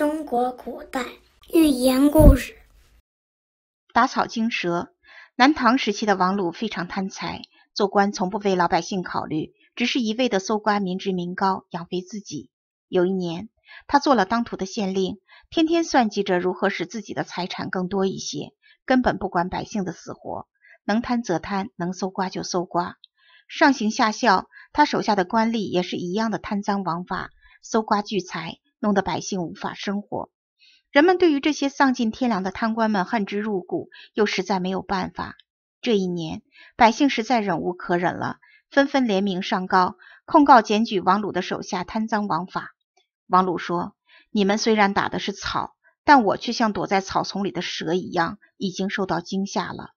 中国古代寓言故事：打草惊蛇。南唐时期的王鲁非常贪财，做官从不为老百姓考虑，只是一味的搜刮民脂民膏，养肥自己。有一年，他做了当涂的县令，天天算计着如何使自己的财产更多一些，根本不管百姓的死活，能贪则贪，能搜刮就搜刮。上行下效，他手下的官吏也是一样的贪赃枉法，搜刮聚财，弄得百姓无法生活。人们对于这些丧尽天良的贪官们恨之入骨，又实在没有办法。这一年，百姓实在忍无可忍了，纷纷联名上告，控告检举王鲁的手下贪赃枉法。王鲁说：“你们虽然打的是草，但我却像躲在草丛里的蛇一样，已经受到惊吓了。